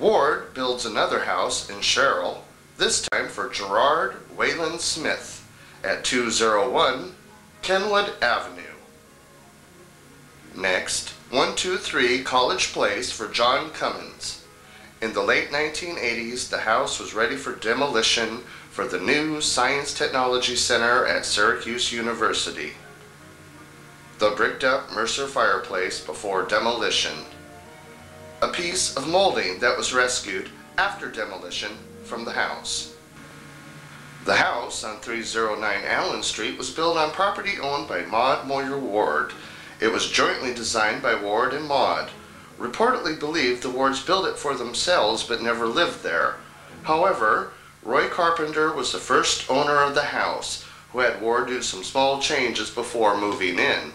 Ward builds another house in Sherrill, this time for Gerard Wayland Smith at 201 Kenwood Avenue. Next, 123 College Place for John Cummins. In the late 1980s, the house was ready for demolition for the new Science Technology Center at Syracuse University. The bricked up Mercer fireplace before demolition. A piece of molding that was rescued after demolition from the house. The house on 309 Allen Street was built on property owned by Maud Moyer Ward. It was jointly designed by Ward and Maud. Reportedly believed the Wards built it for themselves but never lived there. However, Roy Carpenter was the first owner of the house, who had Ward do some small changes before moving in.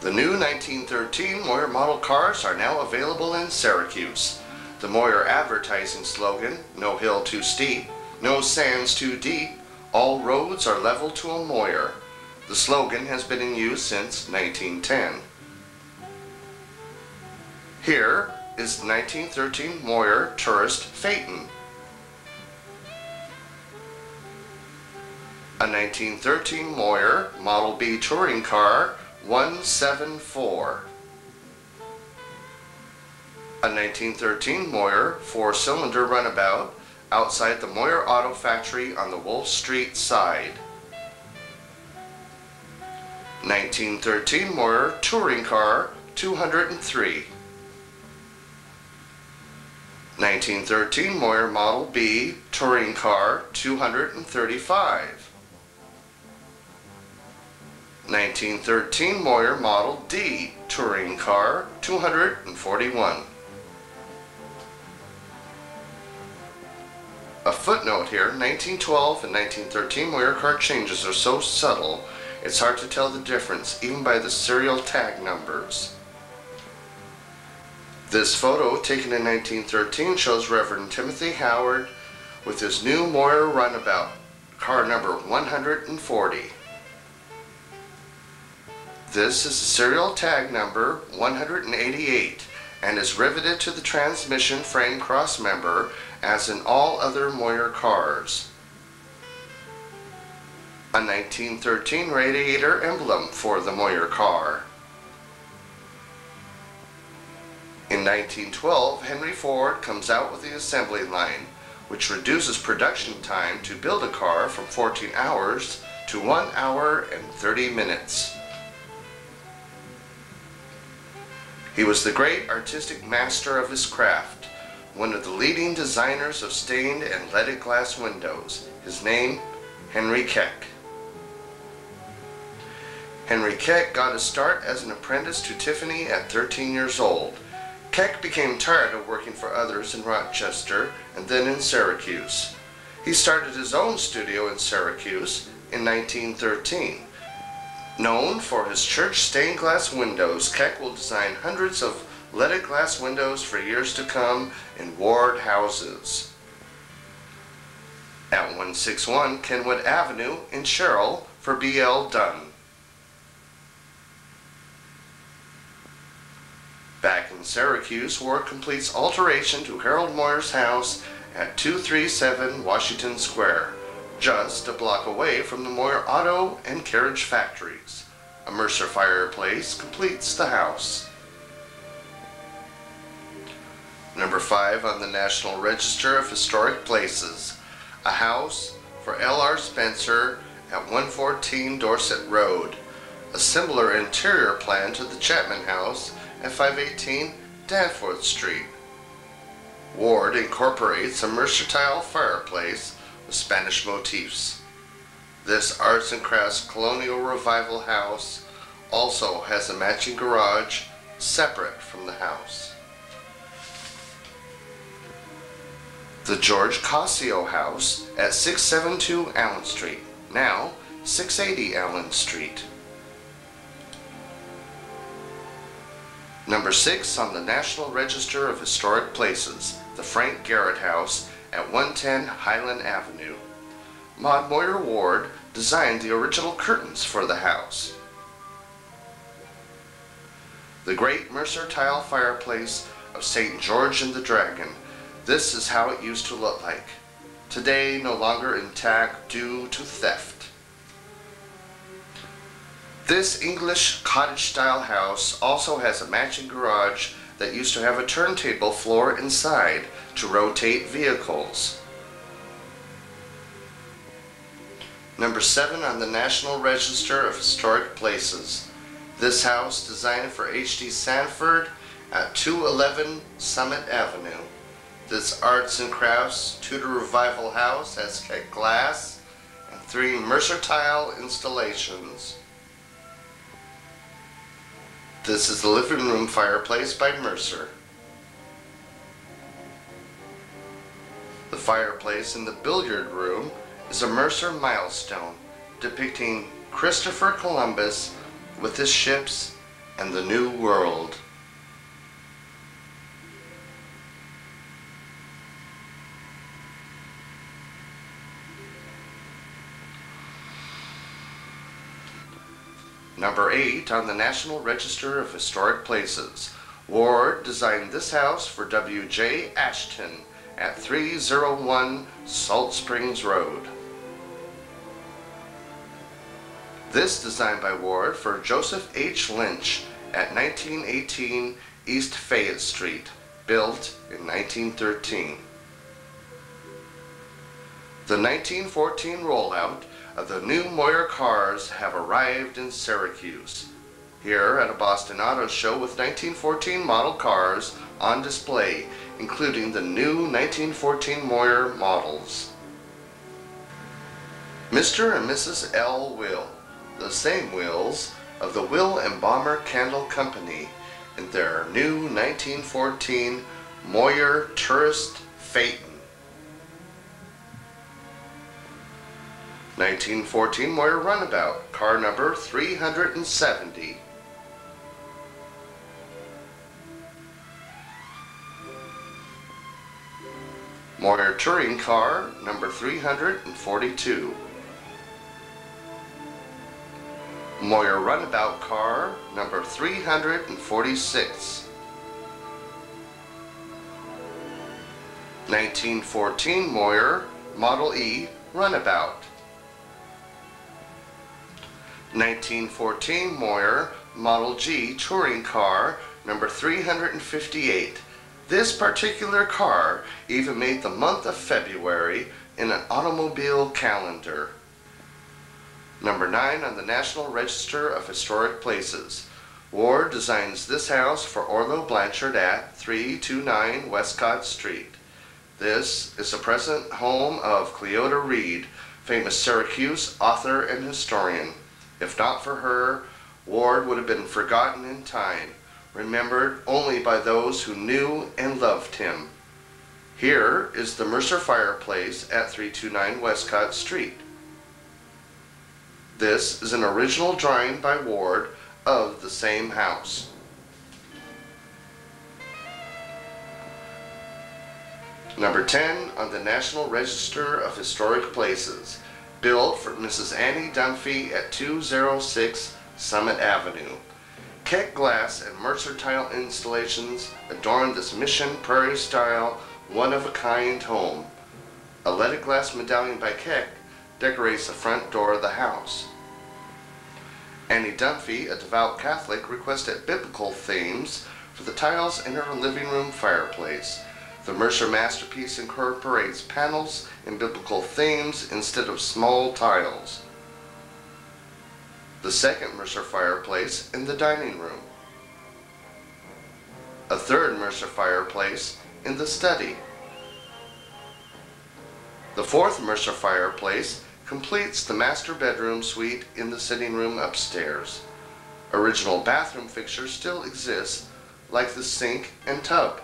The new 1913 Moyer model cars are now available in Syracuse. The Moyer advertising slogan, no hill too steep, no sands too deep, all roads are level to a Moyer. The slogan has been in use since 1910. Here is the 1913 Moyer Tourist Phaeton. A 1913 Moyer Model B touring car 174. A 1913 Moyer four-cylinder runabout outside the Moyer Auto Factory on the Wolf Street side. 1913 Moyer touring car 203. 1913 Moyer Model B touring car 235. 1913 Moyer Model D touring car 241. A footnote here, 1912 and 1913 Moyer car changes are so subtle it's hard to tell the difference even by the serial tag numbers. This photo, taken in 1913, shows Reverend Timothy Howard with his new Moyer runabout, car number 140. This is the serial tag number 188 and is riveted to the transmission frame cross member as in all other Moyer cars. A 1913 radiator emblem for the Moyer car. In 1912, Henry Ford comes out with the assembly line, which reduces production time to build a car from 14 hours to 1 hour and 30 minutes. He was the great artistic master of his craft, one of the leading designers of stained and leaded glass windows. His name, Henry Keck. Henry Keck got his start as an apprentice to Tiffany at 13 years old. Keck became tired of working for others in Rochester and then in Syracuse. He started his own studio in Syracuse in 1913. Known for his church stained glass windows, Keck will design hundreds of leaded glass windows for years to come in ward houses. At 161 Kenwood Avenue in Sherrill for B.L. Dunn. Back in Syracuse, Ward completes alteration to Harold Moyer's house at 237 Washington Square, just a block away from the Moyer Auto and Carriage factories. A Mercer fireplace completes the house. Number 5 on the National Register of Historic Places, a house for L.R. Spencer at 114 Dorset Road, a similar interior plan to the Chapman House at 518 Danforth Street. Ward incorporates a Mercer tile fireplace Spanish motifs. This arts and crafts colonial revival house also has a matching garage separate from the house. The George Cossio House at 672 Allen Street, now 680 Allen Street. Number 6 on the National Register of Historic Places, the Frank Garrett House at 110 Highland Avenue. Maud Moyer Ward designed the original curtains for the house. The great Mercer tile fireplace of St. George and the Dragon. This is how it used to look like. Today no longer intact due to theft. This English cottage style house also has a matching garage that used to have a turntable floor inside to rotate vehicles. Number 7 on the National Register of Historic Places. This house, designed for H.D. Sanford at 211 Summit Avenue. This arts and crafts Tudor Revival house has glass and three Mercer tile installations. This is the living room fireplace by Mercer. The fireplace in the billiard room is a Mercer milestone depicting Christopher Columbus with his ships and the New World. Number 8 on the National Register of Historic Places. Ward designed this house for W.J. Ashton at 301 Salt Springs Road. This designed by Ward for Joseph H. Lynch at 1918 East Fayette Street, built in 1913. The 1914 rollout the new Moyer cars have arrived in Syracuse. Here at a Boston Auto Show with 1914 model cars on display, including the new 1914 Moyer models. Mr. and Mrs. L. Will, the same Wills of the Will and Candle Company in their new 1914 Moyer Tourist Phaeton. 1914 Moyer Runabout, car number 370. Moyer Touring Car, number 342. Moyer Runabout Car, number 346. 1914 Moyer Model E Runabout. 1914 Moyer Model G touring car number 358. This particular car even made the month of February in an automobile calendar. Number 9 on the National Register of Historic Places. Ward designs this house for Orlo Blanchard at 329 Westcott Street. This is the present home of Cleota Reed, famous Syracuse author and historian. If not for her, Ward would have been forgotten in time, remembered only by those who knew and loved him. Here is the Mercer fireplace at 329 Westcott Street. This is an original drawing by Ward of the same house. Number 10 on the National Register of Historic Places built for Mrs. Annie Dunphy at 206 Summit Avenue. Keck glass and Mercer tile installations adorn this Mission Prairie style one-of-a-kind home. A leaded glass medallion by Keck decorates the front door of the house. Annie Dunphy, a devout Catholic, requested biblical themes for the tiles in her living room fireplace. The Mercer masterpiece incorporates panels and biblical themes instead of small tiles. The second Mercer fireplace in the dining room. A third Mercer fireplace in the study. The fourth Mercer fireplace completes the master bedroom suite in the sitting room upstairs. Original bathroom fixtures still exist, like the sink and tub.